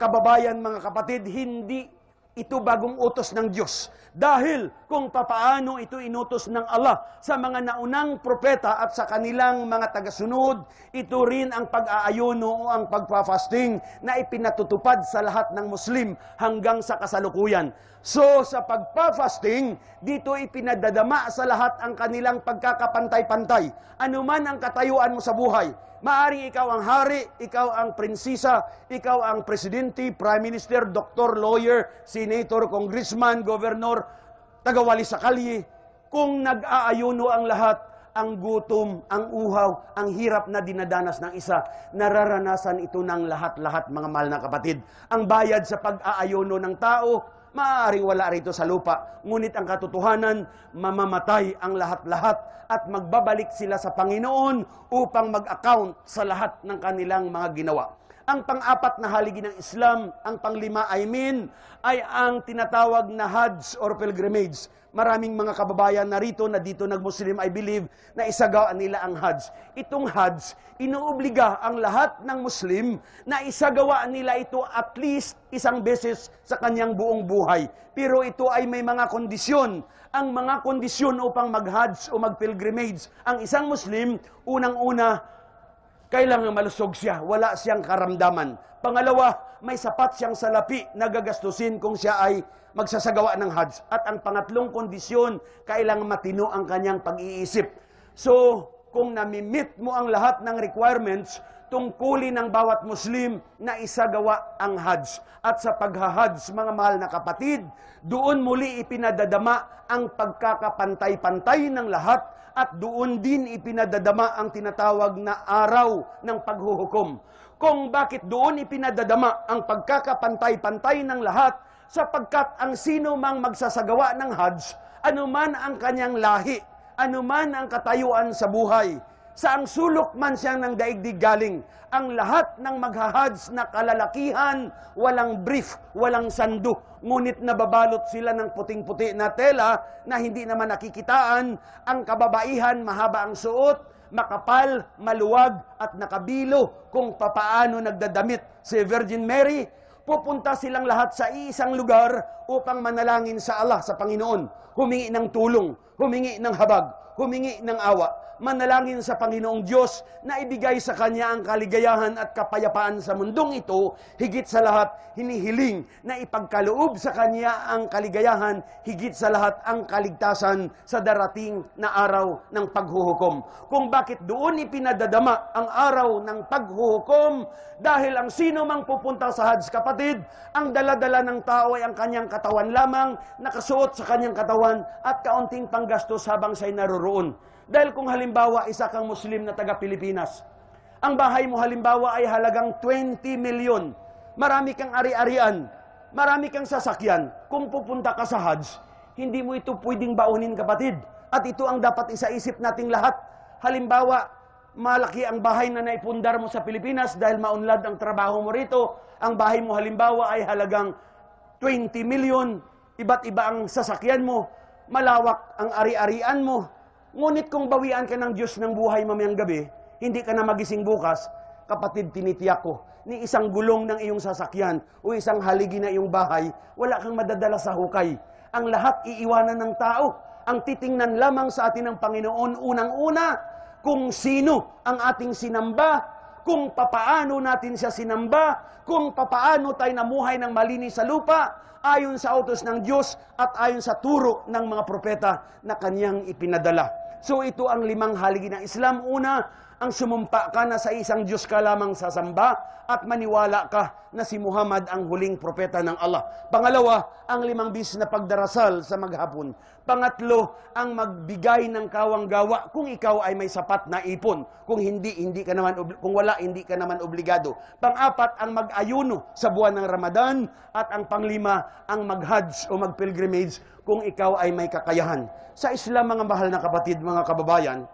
kababayan, mga kapatid, hindi ito bagong utos ng Diyos. Dahil kung papaano ito inutos ng Allah sa mga naunang propeta at sa kanilang mga tagasunod, ito rin ang pag-aayuno o ang pagpa-fasting na ipinatutupad sa lahat ng Muslim hanggang sa kasalukuyan. So sa pagpa-fasting, dito ipinadadama sa lahat ang kanilang pagkakapantay-pantay. Anuman ang katayuan mo sa buhay, Maaring ikaw ang hari, ikaw ang prinsesa, ikaw ang presidente, prime minister, doktor, lawyer, senator, congressman, governor, tagawali sa kalye. Kung nag-aayuno ang lahat, ang gutom, ang uhaw, ang hirap na dinadanas ng isa, nararanasan ito ng lahat-lahat mga mahal na kapatid. Ang bayad sa pag-aayuno ng tao, maaaring wala rito sa lupa. Ngunit ang katotohanan, mamamatay ang lahat-lahat at magbabalik sila sa Panginoon upang mag-account sa lahat ng kanilang mga ginawa. Ang pang-apat na haligi ng Islam, ang panglima I mean, ay ang tinatawag na Hajj or pilgrimage. Maraming mga kababayan narito na dito nag-Muslim, I believe, na isagawa nila ang Hajj. Itong Hajj, inuobliga ang lahat ng Muslim na isagawa nila ito at least isang beses sa kanyang buong buhay. Pero ito ay may mga kondisyon. Ang mga kondisyon upang mag-Hajj o mag-pilgrimage, ang isang Muslim, unang-una, kailangan malusog siya, wala siyang karamdaman. Pangalawa, may sapat siyang salapi na gagastusin kung siya ay magsasagawa ng Hajj. At ang pangatlong kondisyon, kailangan matino ang kanyang pag-iisip. So, kung namimit mo ang lahat ng requirements, tungkulin ng bawat Muslim na isagawa ang Hajj. At sa pagha-Hajj, mga mahal na kapatid, doon muli ipinadadama ang pagkakapantay-pantay ng lahat at doon din ipinadadama ang tinatawag na araw ng paghuhukom. Kung bakit doon ipinadadama ang pagkakapantay-pantay ng lahat, sapagkat ang sino mang magsasagawa ng Hajj, anuman ang kanyang lahi, anuman ang katayuan sa buhay, saang sulok man siya ng daigdig galing, ang lahat ng maghahadж na kalalakihan, walang brief, walang sando, ngunit nababalot sila ng puting-puti na tela na hindi naman nakikitaan, ang kababaihan mahaba ang suot, makapal, maluwag at nakabilo kung papaano nagdadamit si Virgin Mary, pupunta silang lahat sa isang lugar upang manalangin sa Allah, sa Panginoon. Humingi ng tulong, humingi ng habag, humingi ng awa manalangin sa Panginoong Diyos na ibigay sa Kanya ang kaligayahan at kapayapaan sa mundong ito, higit sa lahat, hinihiling na ipagkaloob sa Kanya ang kaligayahan, higit sa lahat ang kaligtasan sa darating na araw ng paghuhukom. Kung bakit doon ipinadadama ang araw ng paghuhukom, dahil ang sino mang pupunta sa Hajj, kapatid, ang daladala ng tao ay ang kanyang katawan lamang, nakasuot sa kanyang katawan at kaunting panggastos habang siya'y naroroon. Dahil kung halimbawa isa kang Muslim na taga Pilipinas, ang bahay mo halimbawa ay halagang 20 milyon. Marami kang ari-arian, marami kang sasakyan. Kung pupunta ka sa Hajj, hindi mo ito pwedeng baunin kapatid. At ito ang dapat isaisip nating lahat. Halimbawa, malaki ang bahay na naipundar mo sa Pilipinas dahil maunlad ang trabaho mo rito. Ang bahay mo halimbawa ay halagang 20 milyon. Iba't iba ang sasakyan mo. Malawak ang ari-arian mo. Ngunit kung bawian ka ng Diyos ng buhay mamayang gabi, hindi ka na magising bukas, kapatid, tinitiyak ko, ni isang gulong ng iyong sasakyan o isang haligi na iyong bahay, wala kang madadala sa hukay. Ang lahat iiwanan ng tao. Ang titingnan lamang sa atin ng Panginoon unang-una kung sino ang ating sinamba, kung papaano natin siya sinamba, kung papaano tayo namuhay ng malinis sa lupa, ayon sa utos ng Diyos at ayon sa turo ng mga propeta na kanyang ipinadala. So ito ang limang haligi ng Islam. Una, ang sumumpa ka na sa isang Diyos ka lamang sasamba at maniwala ka na si Muhammad ang huling propeta ng Allah. Pangalawa, ang limang bis na pagdarasal sa maghapon. Pangatlo, ang magbigay ng kawang gawa kung ikaw ay may sapat na ipon. Kung hindi, hindi ka naman kung wala, hindi ka naman obligado. Pangapat, ang mag-ayuno sa buwan ng Ramadan at ang panglima, ang mag-hajj o mag-pilgrimage kung ikaw ay may kakayahan. Sa Islam, mga mahal na kapatid, mga kababayan,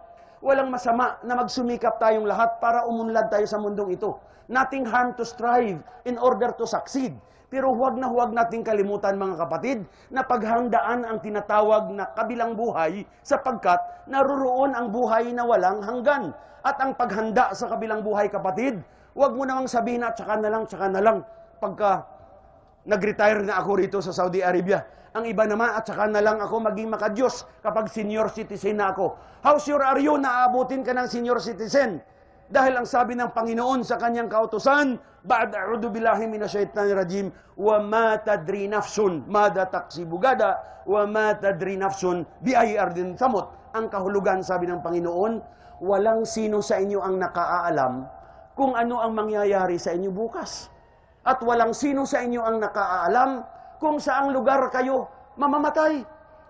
walang masama na magsumikap tayong lahat para umunlad tayo sa mundong ito. Nothing harm to strive in order to succeed. Pero huwag na huwag nating kalimutan mga kapatid na paghandaan ang tinatawag na kabilang buhay sapagkat naroroon ang buhay na walang hanggan. At ang paghanda sa kabilang buhay kapatid, huwag mo namang sabihin na tsaka na lang, tsaka na lang pagka nag-retire na ako rito sa Saudi Arabia. Ang iba naman, at saka na lang ako maging makadiyos kapag senior citizen na ako. How sure are you na aabutin ka ng senior citizen? Dahil ang sabi ng Panginoon sa kanyang kautusan, Ba'd a'udhu billahi minasyaitanir rajim, wa ma tadri nafsun mada taksibu gada, wa ma tadri nafsun bi ayi ardin samot. Ang kahulugan, sabi ng Panginoon, walang sino sa inyo ang nakaalam kung ano ang mangyayari sa inyo bukas. At walang sino sa inyo ang nakaalam kung saang lugar kayo mamamatay.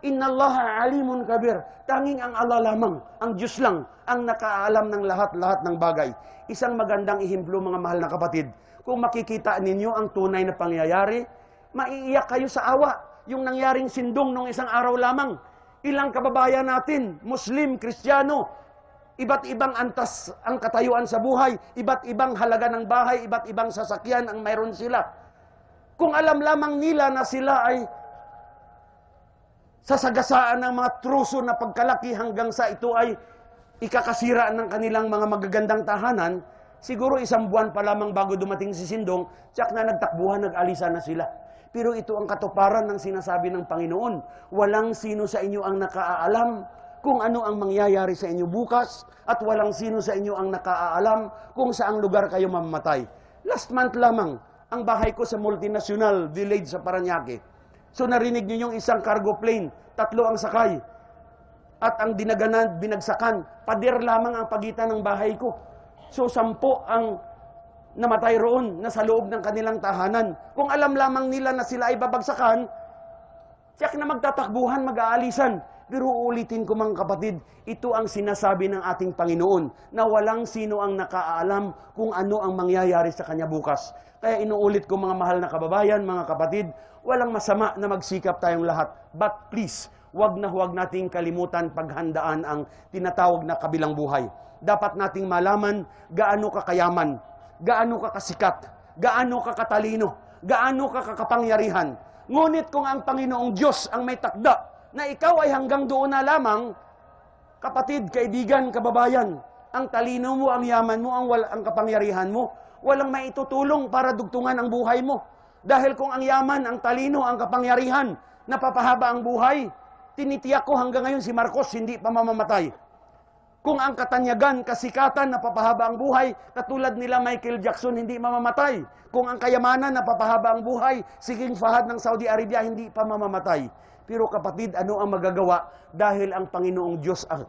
Inna Allah alimun kabir. Tanging ang Allah lamang, ang Diyos lang, ang nakaalam ng lahat-lahat ng bagay. Isang magandang ihimplo mga mahal na kapatid. Kung makikita ninyo ang tunay na pangyayari, Maiiyak kayo sa awa. Yung nangyaring sindong nung isang araw lamang. Ilang kababayan natin, Muslim, Kristiyano, iba't ibang antas ang katayuan sa buhay, iba't ibang halaga ng bahay, iba't ibang sasakyan ang mayroon sila. Kung alam lamang nila na sila ay sasagasaan ng mga truso na pagkalaki hanggang sa ito ay ikakasira ng kanilang mga magagandang tahanan, siguro isang buwan pa lamang bago dumating si Sindong, tsak na nagtakbuhan, nag-alisa na sila. Pero ito ang katuparan ng sinasabi ng Panginoon. Walang sino sa inyo ang nakaalam kung ano ang mangyayari sa inyo bukas at walang sino sa inyo ang nakaalam kung saang lugar kayo mamamatay. Last month lamang, ang bahay ko sa multinational delayed sa Paranaque. So narinig niyo yung isang cargo plane, tatlo ang sakay. At ang dinaganan, binagsakan, pader lamang ang pagitan ng bahay ko. So sampo ang namatay roon na sa loob ng kanilang tahanan. Kung alam lamang nila na sila ay babagsakan, tiyak na magtatakbuhan, mag-aalisan. Pero uulitin ko mga kapatid, ito ang sinasabi ng ating Panginoon na walang sino ang nakaalam kung ano ang mangyayari sa kanya bukas. Kaya inuulit ko mga mahal na kababayan, mga kapatid, walang masama na magsikap tayong lahat. But please, wag na huwag nating kalimutan paghandaan ang tinatawag na kabilang buhay. Dapat nating malaman gaano kakayaman, gaano ka kasikat, gaano ka katalino, gaano ka kakapangyarihan. Ngunit kung ang Panginoong Diyos ang may takda na ikaw ay hanggang doon na lamang, kapatid, kaibigan, kababayan, ang talino mo, ang yaman mo, ang, wal, ang kapangyarihan mo, walang maitutulong para dugtungan ang buhay mo. Dahil kung ang yaman, ang talino, ang kapangyarihan, napapahaba ang buhay, tinitiyak ko hanggang ngayon si Marcos hindi pa mamamatay. Kung ang katanyagan, kasikatan, napapahaba ang buhay, katulad nila Michael Jackson, hindi mamamatay. Kung ang kayamanan, napapahaba ang buhay, si King Fahad ng Saudi Arabia, hindi pa mamamatay. Pero kapatid, ano ang magagawa? Dahil ang Panginoong Diyos ang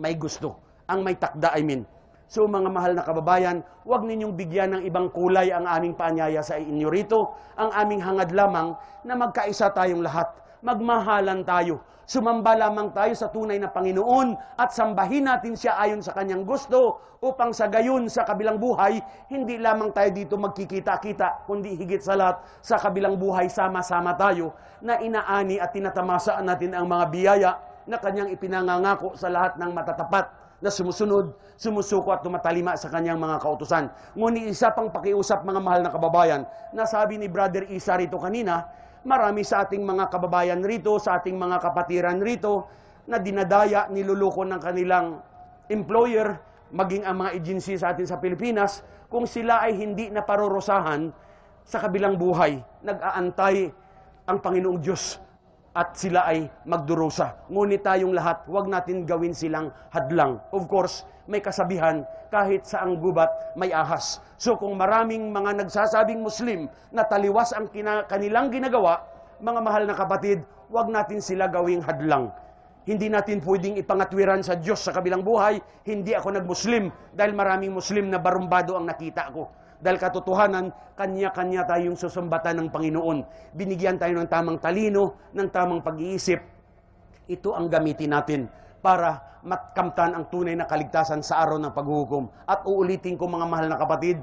may gusto, ang may takda, I mean. So mga mahal na kababayan, huwag ninyong bigyan ng ibang kulay ang aming paanyaya sa inyo rito. Ang aming hangad lamang na magkaisa tayong lahat. Magmahalan tayo. Sumamba lamang tayo sa tunay na Panginoon at sambahin natin siya ayon sa kanyang gusto upang sa gayon sa kabilang buhay, hindi lamang tayo dito magkikita-kita, kundi higit sa lahat sa kabilang buhay sama-sama tayo na inaani at tinatamasaan natin ang mga biyaya na kanyang ipinangangako sa lahat ng matatapat na sumusunod, sumusuko at tumatalima sa kanyang mga kautusan. Ngunit isa pang pakiusap mga mahal na kababayan, na sabi ni Brother Isa rito kanina, marami sa ating mga kababayan rito, sa ating mga kapatiran rito, na dinadaya, niluluko ng kanilang employer, maging ang mga agency sa atin sa Pilipinas, kung sila ay hindi naparurusahan sa kabilang buhay, nag-aantay ang Panginoong Diyos at sila ay magdurusa. Ngunit tayong lahat, huwag natin gawin silang hadlang. Of course, may kasabihan, kahit sa ang gubat, may ahas. So kung maraming mga nagsasabing Muslim na taliwas ang kina- kanilang ginagawa, mga mahal na kapatid, huwag natin sila gawing hadlang. Hindi natin pwedeng ipangatwiran sa Diyos sa kabilang buhay, hindi ako nag-Muslim dahil maraming Muslim na barumbado ang nakita ko. Dahil katotohanan, kanya-kanya tayong susumbatan ng Panginoon. Binigyan tayo ng tamang talino, ng tamang pag-iisip. Ito ang gamitin natin para matkamtan ang tunay na kaligtasan sa araw ng paghuhukom. At uulitin ko mga mahal na kapatid,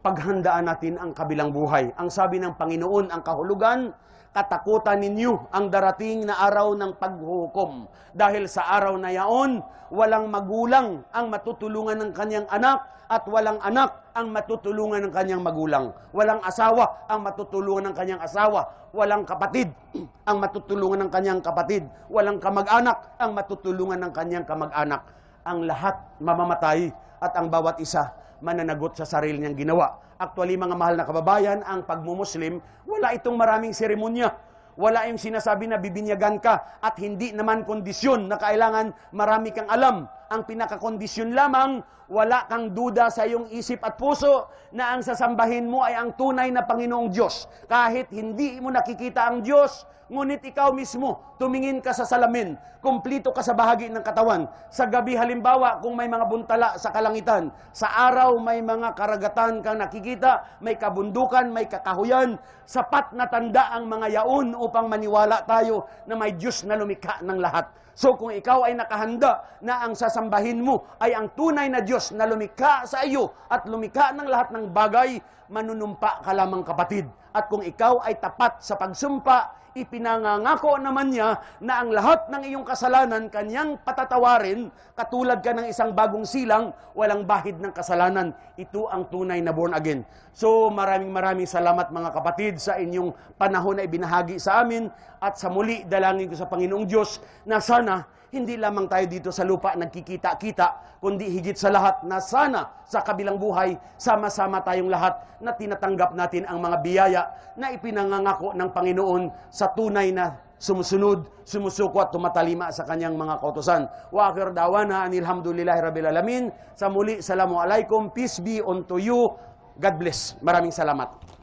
paghandaan natin ang kabilang buhay. Ang sabi ng Panginoon, ang kahulugan, katakutan ninyo ang darating na araw ng paghuhukom. Dahil sa araw na yaon, walang magulang ang matutulungan ng kanyang anak at walang anak ang matutulungan ng kanyang magulang. Walang asawa ang matutulungan ng kanyang asawa. Walang kapatid ang matutulungan ng kanyang kapatid. Walang kamag-anak ang matutulungan ng kanyang kamag-anak. Ang lahat mamamatay at ang bawat isa mananagot sa sarili niyang ginawa. Actually, mga mahal na kababayan, ang pagmumuslim, wala itong maraming seremonya. Wala yung sinasabi na bibinyagan ka at hindi naman kondisyon na kailangan marami kang alam. Ang pinakakondisyon lamang, wala kang duda sa iyong isip at puso na ang sasambahin mo ay ang tunay na Panginoong Diyos. Kahit hindi mo nakikita ang Diyos, ngunit ikaw mismo, tumingin ka sa salamin, kumplito ka sa bahagi ng katawan. Sa gabi halimbawa, kung may mga buntala sa kalangitan, sa araw may mga karagatan kang nakikita, may kabundukan, may kakahuyan, sapat na tanda ang mga yaon upang maniwala tayo na may Diyos na lumikha ng lahat. So kung ikaw ay nakahanda na ang sasam sasambahin mo ay ang tunay na Diyos na lumikha sa iyo at lumikha ng lahat ng bagay, manunumpa ka lamang kapatid. At kung ikaw ay tapat sa pagsumpa, ipinangangako naman niya na ang lahat ng iyong kasalanan kanyang patatawarin, katulad ka ng isang bagong silang, walang bahid ng kasalanan. Ito ang tunay na born again. So maraming maraming salamat mga kapatid sa inyong panahon na ibinahagi sa amin at sa muli dalangin ko sa Panginoong Diyos na sana hindi lamang tayo dito sa lupa nagkikita-kita, kundi higit sa lahat na sana sa kabilang buhay, sama-sama tayong lahat na tinatanggap natin ang mga biyaya na ipinangangako ng Panginoon sa tunay na sumusunod, sumusuko at tumatalima sa kanyang mga kautosan. Wa akhir dawana anilhamdulillahi rabbil alamin. Sa muli, salamu alaikum, peace be unto you. God bless. Maraming salamat.